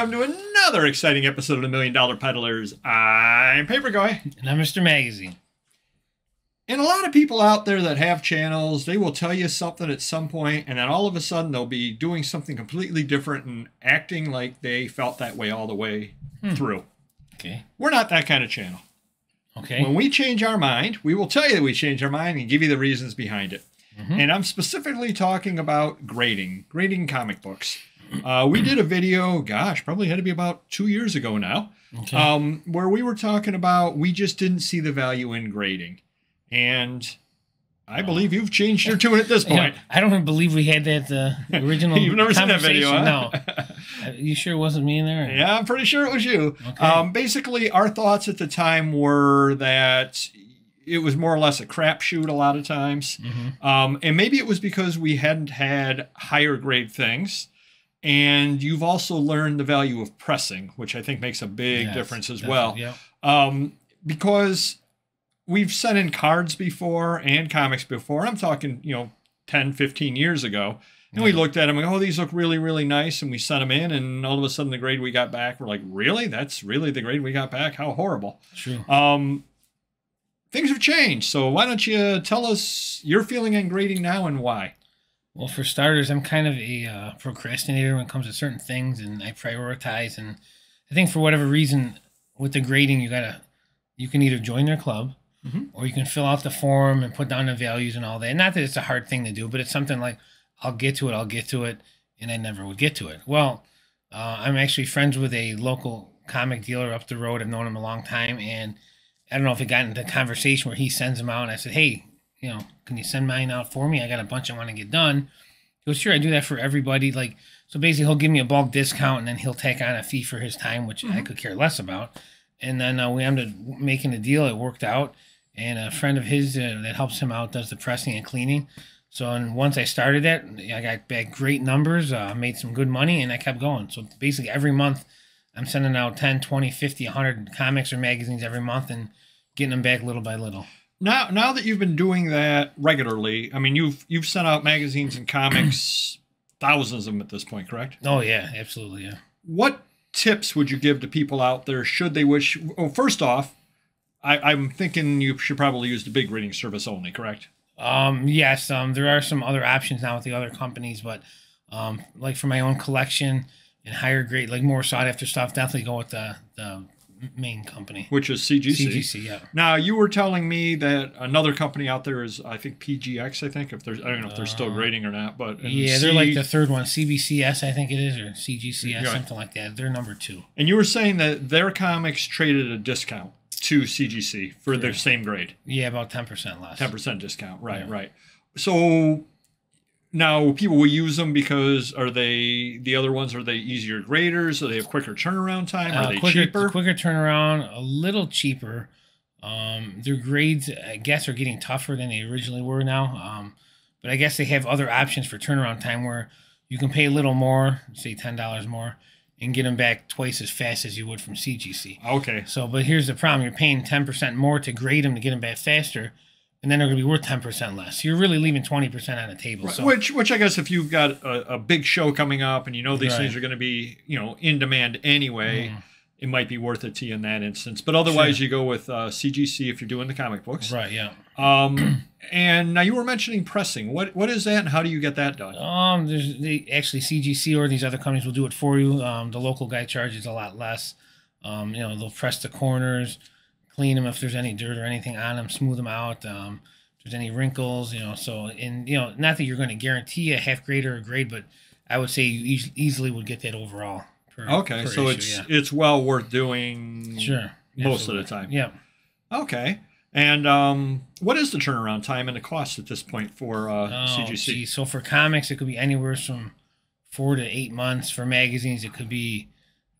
welcome to another exciting episode of the Million Dollar Peddlers. I'm Paper Guy. And I'm Mr. Magazine. And a lot of people out there that have channels, they will tell you something at some point, and then all of a sudden they'll be doing something completely different and acting like they felt that way all the way hmm. through. Okay. We're not that kind of channel. Okay. When we change our mind, we will tell you that we changed our mind and give you the reasons behind it. Mm-hmm. And I'm specifically talking about grading, grading comic books. Uh, we did a video, gosh, probably had to be about two years ago now, okay. um, where we were talking about we just didn't see the value in grading. And I believe you've changed your tune at this Yeah, point. I don't even believe we had that uh, original. You've never seen that video, huh? No. Uh, You sure it wasn't me in there? Yeah, I'm pretty sure it was you. Okay. Um, basically, our thoughts at the time were that it was more or less a crapshoot a lot of times. Mhm. Um, and maybe it was because we hadn't had higher grade things. And you've also learned the value of pressing, which I think makes a big Yes, difference as well. Yeah. Um, because we've sent in cards before and comics before. I'm talking, you know, 10, 15 years ago. And we looked at them and go, oh, these look really, really nice. And we sent them in. And all of a sudden, the grade we got back, we're like, really? That's really the grade we got back? How horrible. True. Um, things have changed. So why don't you tell us your feeling on grading now and why? Well, for starters, I'm kind of a uh, procrastinator when it comes to certain things, and I prioritize. And I think for whatever reason, with the grading, you gotta you can either join their club, Mhm. or you can fill out the form and put down the values and all that. Not that it's a hard thing to do, but it's something like I'll get to it, I'll get to it, and I never would get to it. Well, uh, I'm actually friends with a local comic dealer up the road. I've known him a long time, and I don't know if it got into the conversation where he sends them out, and I said, "Hey, you know, can you send mine out for me? I got a bunch I want to get done." He goes, "Sure, I do that for everybody." Like, so basically, he'll give me a bulk discount, and then he'll take on a fee for his time, which I could care less about. And then uh, we ended up making a deal. It worked out, and a friend of his uh, that helps him out does the pressing and cleaning. So, and once I started that, I got back great numbers, uh, made some good money, and I kept going. So basically, every month, I'm sending out 10, 20, 50, 100 comics or magazines every month and getting them back little by little. Now, now that you've been doing that regularly, I mean, you've you've sent out magazines and comics, thousands of them at this point, correct? Oh, yeah, absolutely. Yeah. What tips would you give to people out there should they wish? Well, first off, I, I'm thinking you should probably use the big reading service only, correct? Um, yes, um, there are some other options now with the other companies, but um, like for my own collection and higher grade, like more sought after stuff, definitely go with the the main company. Which is CGC. CGC, yeah. Now you were telling me that another company out there is, I think PGX. I think if there's, I don't know if they're still Uh, grading or not, but Yeah, they're like the third one, CBCS, I think it is, or CGCS, Right. something like that. They're number two. And you were saying that their comics traded a discount to CGC for their same grade, Yeah, about ten percent less. ten percent discount. Right, Yeah. right. So now people will use them because are they the other ones? Are they easier graders? Are they have quicker turnaround time? Are Uh, they quicker, cheaper? quicker turnaround, a little cheaper. Um, their grades, I guess, are getting tougher than they originally were now. Um, but I guess they have other options for turnaround time where you can pay a little more, say ten dollars more, and get them back twice as fast as you would from CGC. Okay. So, but here's the problem: you're paying ten percent more to grade them to get them back faster, and then they're going to be worth ten percent less. You're really leaving twenty percent on the table. So, which, which I guess if you've got a, a big show coming up and you know these Right. things are going to be, you know, in demand anyway, Mm. it might be worth it to you in that instance. But otherwise, Sure. you go with uh, CGC if you're doing the comic books. right, yeah. Um, and now you were mentioning pressing. What what is that, and how do you get that done? Um, there's they actually CGC or these other companies will do it for you. Um, the local guy charges a lot less. Um, you know, they'll press the corners, clean them if there's any dirt or anything on them, smooth them out. Um, if there's any wrinkles, you know, so and you know, not that you're going to guarantee a half grade or a grade, but I would say you eas- easily would get that overall. Per, Okay, per so issue, it's yeah. it's well worth doing. sure most of the time. Yeah. Okay. And um, what is the turnaround time and the cost at this point for uh, Oh, CGC? geez. So for comics, it could be anywhere from four to eight months. For magazines, it could be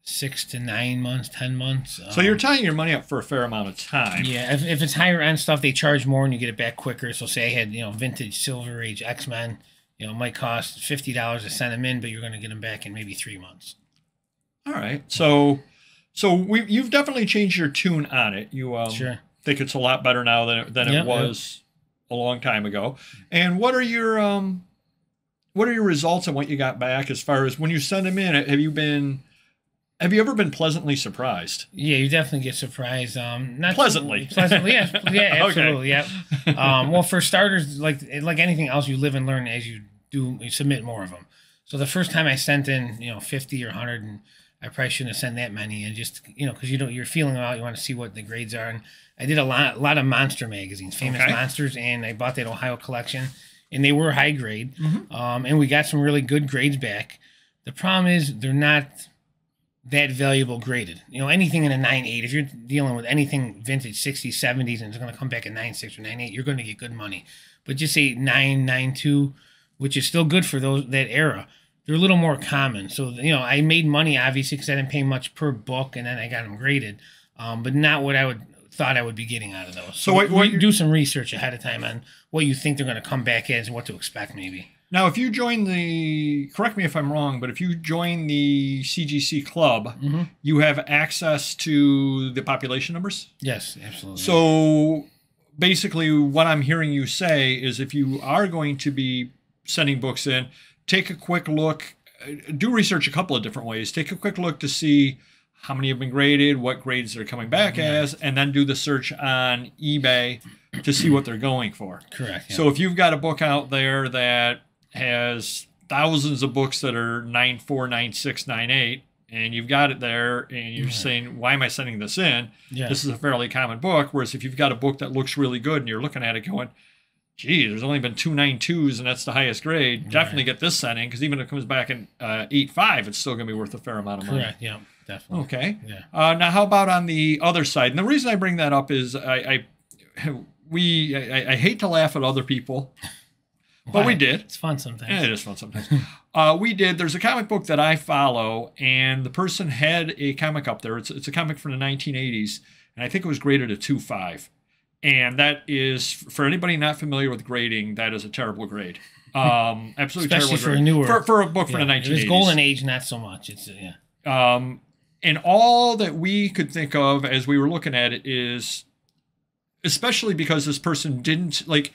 six to nine months, ten months. So you're Um, tying your money up for a fair amount of time. yeah. If, if it's higher end stuff, they charge more and you get it back quicker. So say I had you know vintage Silver Age X Men, you know, it might cost fifty dollars to send them in, but you're going to get them back in maybe three months. All right. So so we you've definitely changed your tune on it. You um, Sure. think it's a lot better now than it, than Yep, it was a long time ago. And what are your um what are your results and what you got back as far as when you send them in? Have you been Have you ever been pleasantly surprised? Yeah, you definitely get surprised. Um, not Pleasantly. pleasantly, yeah, yeah, Okay. absolutely, yeah. Um, well, for starters, like like anything else, you live and learn as you do. You submit more of them. So the first time I sent in, you know, fifty or hundred, and I probably shouldn't have sent that many, and just you know, because you don't, you're feeling them out, you want to see what the grades are, and I did a lot, a lot of monster magazines, famous Okay. monsters, and I bought that Ohio collection, and they were high grade, Mhm. um, and we got some really good grades back. The problem is they're not that valuable graded. You know, anything in a 9.8, if you're dealing with anything vintage 60s, 70s, and it's going to come back at 9.6 or 9.8, you're going to get good money. But just say 9, 9.2, which is still good for those that era, they're a little more common. So, you know, I made money obviously because I didn't pay much per book and then I got them graded, um, but not what I would thought I would be getting out of those. So what- what you're- do some research ahead of time on what you think they're going to come back as and what to expect maybe. Now, if you join the, correct me if I'm wrong, but if you join the CGC club, Mm-hmm. you have access to the population numbers. Yes, absolutely. So basically, what I'm hearing you say is if you are going to be sending books in, take a quick look, uh, do research a couple of different ways. Take a quick look to see how many have been graded, what grades they're coming back as, and then do the search on eBay to see what they're going for. correct. yeah. So if you've got a book out there that has thousands of books that are 94, 96, 98, and you've got it there and you're Yeah. saying, why am I sending this in? yeah. This is a fairly common book. Whereas if you've got a book that looks really good and you're looking at it going, gee, there's only been two 92s and that's the highest grade, definitely get this sent in because even if it comes back in uh, 8.5, it's still going to be worth a fair amount of money. correct. Yeah, definitely. Okay. Yeah. Uh, now, how about on the other side? And the reason I bring that up is I, I we I, I hate to laugh at other people, but we did. It's fun sometimes. Yeah, it is fun sometimes. uh, we did. There's a comic book that I follow, and the person had a comic up there. It's, it's a comic from the 1980s, and I think it was graded a 2.5. And that is, for anybody not familiar with grading, that is a terrible grade. Um, absolutely Especially terrible for a newer- For, for a book Yeah. from the It 1980s. was golden age, not so much. It's uh, yeah. Um, and all that we could think of as we were looking at it is, especially because this person didn't like.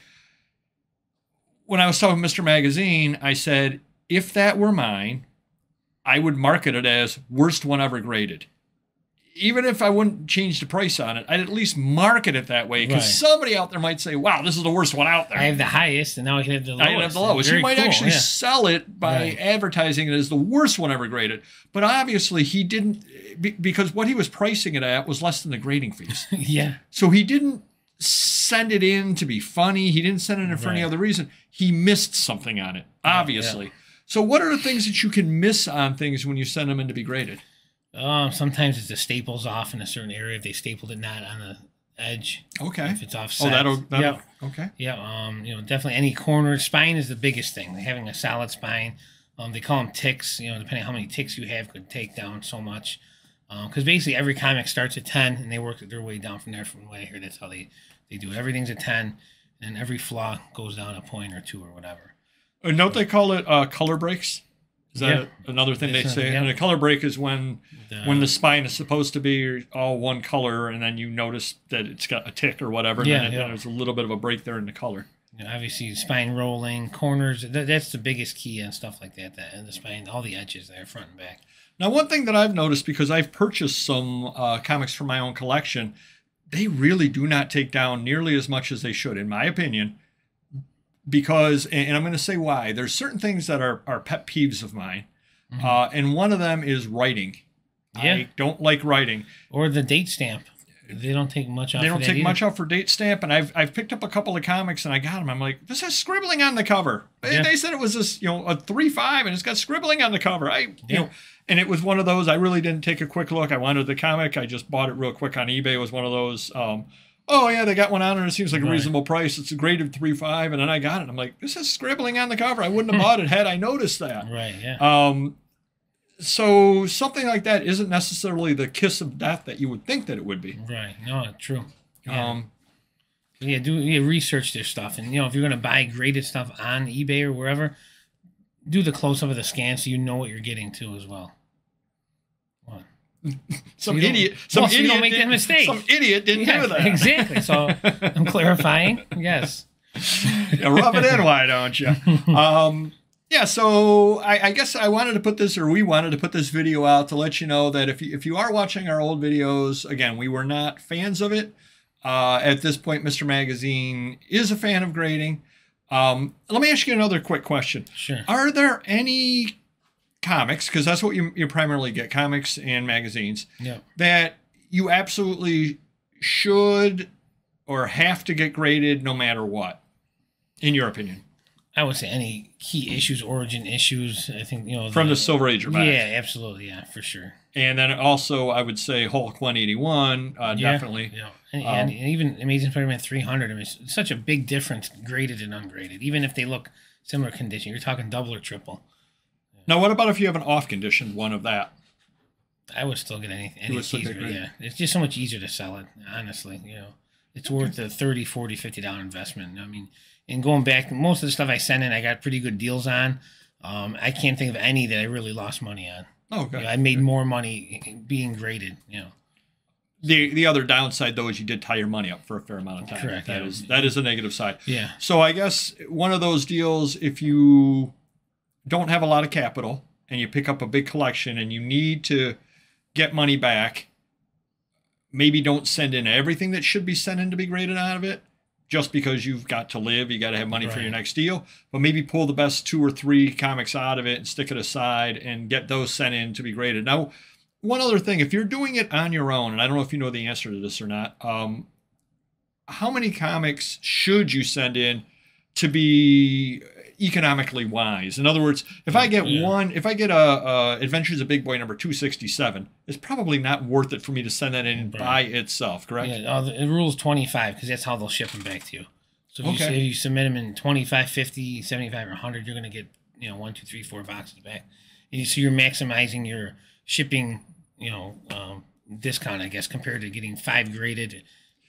When I was talking to Mr. Magazine, I said, if that were mine, I would market it as worst one ever graded. Even if I wouldn't change the price on it, I'd at least market it that way because Right. somebody out there might say, "Wow, this is the worst one out there." I have the highest, and now I can have the lowest. I have the lowest. Very you might cool, actually yeah. sell it by Right. advertising it as the worst one ever graded. But obviously, he didn't because what he was pricing it at was less than the grading fees. yeah, so he didn't send it in to be funny. He didn't send it in for any other reason. He missed something on it, Yeah, obviously. So, what are the things that you can miss on things when you send them in to be graded? um, sometimes it's the staples off in a certain area if they stapled it not on the edge. Okay. If it's offset. Oh, that'll, that'll Yep. okay. Yeah, um, you know, definitely any corner spine is the biggest thing. Having a solid spine. Um, they call them ticks. You know, depending on how many ticks you have, could take down so much. Because basically every comic starts at ten, and they work their way down from there. From I hear, that's how they they do it. Everything's at ten, and every flaw goes down a point or two or whatever. Uh, Note they call it uh, color breaks. Is that Yeah. another thing they That's say? another- And a color break is when The, when the spine is supposed to be all one color, and then you notice that it's got a tick or whatever, and Yeah, then yeah. there's a little bit of a break there in the color. you know, obviously spine rolling, corners. That, that's the biggest key and stuff like that. That and the spine, all the edges there, front and back. Now, one thing that I've noticed because I've purchased some uh, comics from my own collection, they really do not take down nearly as much as they should, in my opinion. Because, and I'm going to say why. There's certain things that are, are pet peeves of mine, Mhm. uh, and one of them is writing. Yeah. I don't like writing. Or the date stamp. They don't take much off. they don't take either. much off for date stamp and I've, I've picked up a couple of comics and i got them i'm like this has scribbling on the cover They- Yeah. they said it was this you know a 3-5 and it's got scribbling on the cover i you know and it was one of those i really didn't take a quick look i wanted the comic i just bought it real quick on ebay it was one of those um oh yeah they got one on and it seems like a Right. reasonable price it's a graded 3-5 and then i got it i'm like this is scribbling on the cover i wouldn't have bought it had i noticed that Right. Yeah. um so something like that isn't necessarily the kiss of death that you would think that it would be Right. No, true. Yeah. um yeah, do yeah, research their stuff, and you know if you're gonna buy graded stuff on eBay or wherever, do the close up of the scan so you know what you're getting to as well. What? Some don't- idiot, some well, so idiot, don't make that mistake. Some idiot didn't Yeah, do that. exactly. So I'm clarifying. Yes. Yeah, rub it in, why don't you? Um, yeah, so I, I, guess I wanted to put this, or we wanted to put this video out to let you know that if you, if you are watching our old videos, again, we were not fans of it. Uh, at this point, Mr. Magazine is a fan of grading. Um, let me ask you another quick question. Sure. Are there any comics, because that's what you, you primarily get, comics and magazines, yeah. that you absolutely should or have to get graded no matter what, in your opinion? I would say any key issues, origin issues. I think you know from the, the Silver Age or back. Yeah, absolutely, yeah, for sure. And then also, I would say Hulk 181, uh, yeah, definitely. Yeah, and, um, and, even Amazing Spider-Man 300. I mean, it's such a big difference, graded and ungraded. Even if they look similar condition, you're talking double or triple. Now, what about if you have an off condition one of that? I would still get any any. Yeah, it's just so much easier to sell it. Honestly, you know, it's worth the 30 40 50 dollar investment. I mean and going back, most of the stuff I sent in, I got pretty good deals on. Um, I can't think of any that I really lost money on. Oh, okay. You know, I made more money being graded. You know. The the other downside though is you did tie your money up for a fair amount of time. Correct. That yeah. is that is a negative side. Yeah. So I guess one of those deals, if you don't have a lot of capital and you pick up a big collection and you need to get money back, maybe don't send in everything that should be sent in to be graded out of it just because you've got to live, you got to have money right. for your next deal, but maybe pull the best two or three comics out of it and stick it aside and get those sent in to be graded. Now, one other thing, if you're doing it on your own, and I don't know if you know the answer to this or not, um, how many comics should you send in to be economically wise. In other words, if I get yeah. one, if I get a, a, Adventures of Big Boy number 267, it's probably not worth it for me to send that in right. by itself, correct? Yeah, uh, the rule's 25 because that's how they'll ship them back to you. So if, okay. you, if you submit them in 25, 50, 75, or 100, you're going to get, you know, one, two, three, four boxes back. And so you're maximizing your shipping, you know, um, discount, I guess, compared to getting five graded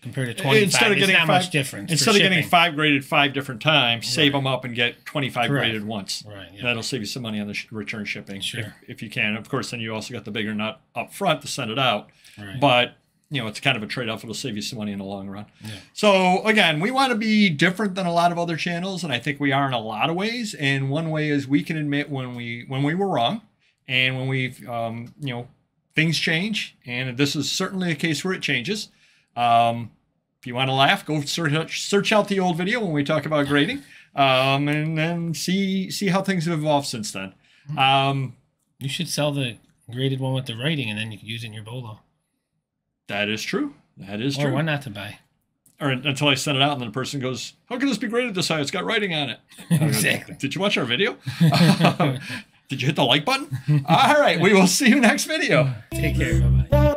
compared to 25 instead of getting not five, much difference instead of getting five graded five different times save right. them up and get 25 Correct. graded once right yeah. that'll save you some money on the sh- return shipping sure. if, if, you can of course then you also got the bigger nut up front to send it out right. but you know it's kind of a trade-off it'll save you some money in the long run yeah. so again we want to be different than a lot of other channels and i think we are in a lot of ways and one way is we can admit when we when we were wrong and when we've um, you know things change and this is certainly a case where it changes um, if you want to laugh, go search search out the old video when we talk about grading, um, and then see see how things have evolved since then. Um, you should sell the graded one with the writing, and then you can use it in your bolo. That is true. That is or true. Or why not to buy? Or until I send it out, and then the person goes, "How can this be graded this high? It's got writing on it." exactly. Did you watch our video? Did you hit the like button? All right. We will see you next video. Take care. Bye-bye.